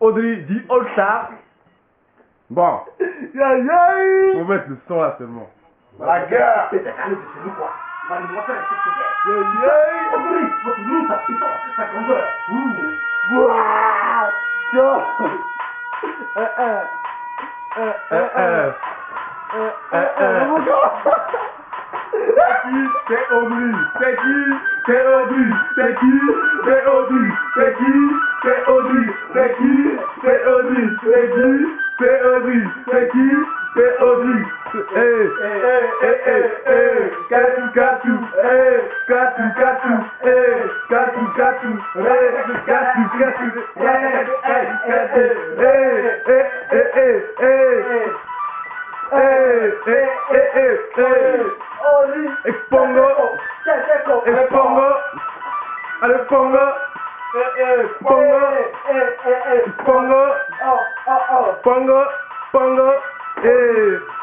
Audrey dit All Star. Bon, Yeah, yeah. faut mettre le son là seulement. La guerre. Audrey. C'est qui C'est Audrey. C'est qui C'est Audrey. C'est qui C'est Audrey. C'est qui C'est qui C'est Audrey. Eh, eh, eh, eh, eh, Katou, katou, eh, katou, katou, eh, katou, katou, eh, katou, katou, eh, eh, katou, eh, eh, eh, eh, eh. Eh, eh, eh, eh, eh. Oli. Expongo, expongo, allez, pongo, Eh, eh. Pongo. Eh, eh, eh. pongo, Oh, oh, oh. pongo, pongo, eh.